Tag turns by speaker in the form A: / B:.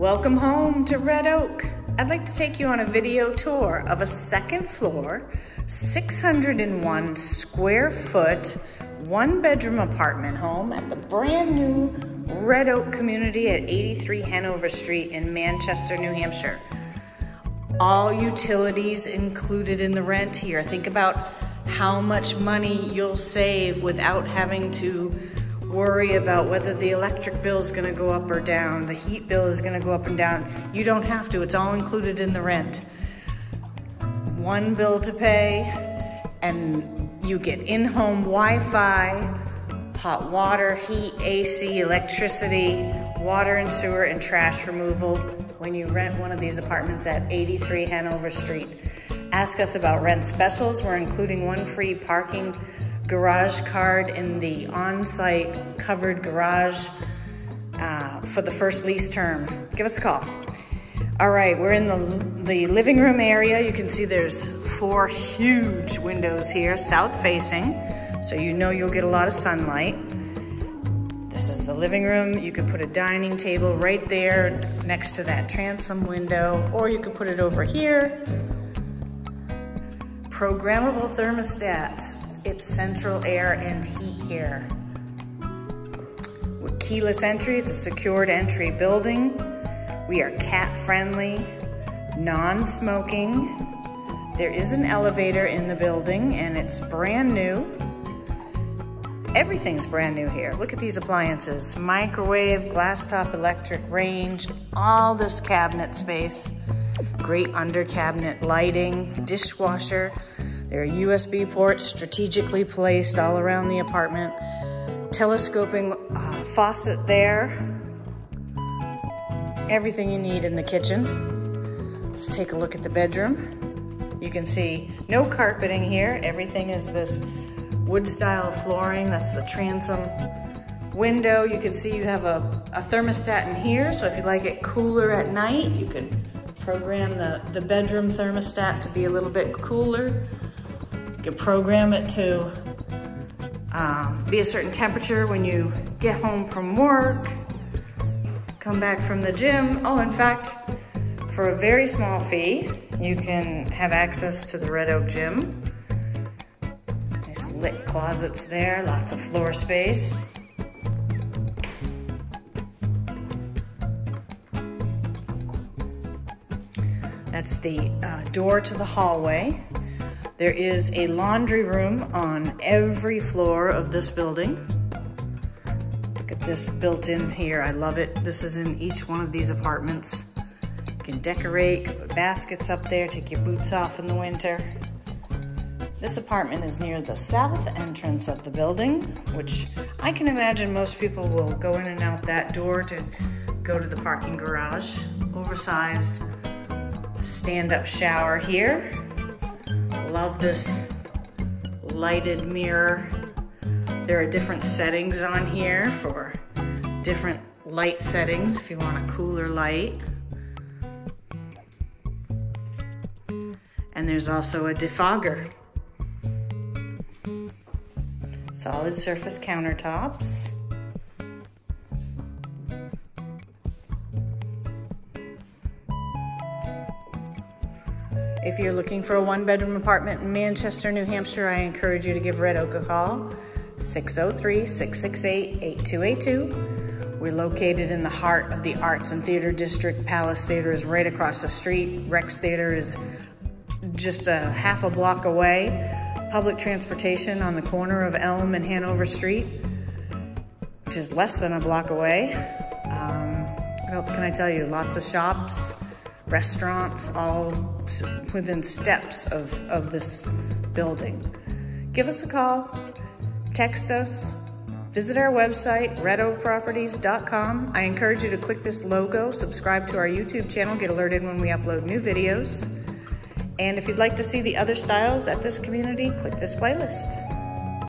A: Welcome home to Red Oak. I'd like to take you on a video tour of a second floor, 601 square foot, one bedroom apartment home at the brand new Red Oak community at 83 Hanover Street in Manchester, New Hampshire. All utilities included in the rent here. Think about how much money you'll save without having to worry about whether the electric bill is gonna go up or down, the heat bill is gonna go up and down. You don't have to, it's all included in the rent. One bill to pay, and you get in-home Wi-Fi, hot water, heat, AC, electricity, water and sewer, and trash removal when you rent one of these apartments at 83 Hanover Street. Ask us about rent specials. We're including one free parking garage card in the on-site covered garage uh, for the first lease term. Give us a call. All right, we're in the, the living room area. You can see there's four huge windows here, south facing, so you know you'll get a lot of sunlight. This is the living room. You could put a dining table right there next to that transom window, or you could put it over here. Programmable thermostats it's central air and heat here. With keyless entry, it's a secured entry building. We are cat friendly, non-smoking. There is an elevator in the building and it's brand new. Everything's brand new here. Look at these appliances. Microwave, glass top electric range, all this cabinet space. Great under cabinet lighting, dishwasher, there are USB ports strategically placed all around the apartment. Telescoping uh, faucet there. Everything you need in the kitchen. Let's take a look at the bedroom. You can see no carpeting here. Everything is this wood style flooring. That's the transom window. You can see you have a, a thermostat in here. So if you like it cooler at night, you can program the, the bedroom thermostat to be a little bit cooler. You can program it to um, be a certain temperature when you get home from work, come back from the gym. Oh, in fact, for a very small fee, you can have access to the Red Oak Gym. Nice lit closets there, lots of floor space. That's the uh, door to the hallway. There is a laundry room on every floor of this building. Look at this built in here. I love it. This is in each one of these apartments. You can decorate, put baskets up there, take your boots off in the winter. This apartment is near the south entrance of the building, which I can imagine most people will go in and out that door to go to the parking garage. Oversized stand-up shower here. Love this lighted mirror. There are different settings on here for different light settings if you want a cooler light. And there's also a defogger. Solid surface countertops. If you're looking for a one bedroom apartment in Manchester, New Hampshire, I encourage you to give Red Oak a call, 603-668-8282. We're located in the heart of the Arts and Theater District. Palace Theater is right across the street. Rex Theater is just a half a block away. Public transportation on the corner of Elm and Hanover Street, which is less than a block away. Um, what else can I tell you? Lots of shops restaurants, all within steps of, of this building. Give us a call, text us, visit our website, redoakproperties.com. I encourage you to click this logo, subscribe to our YouTube channel, get alerted when we upload new videos. And if you'd like to see the other styles at this community, click this playlist.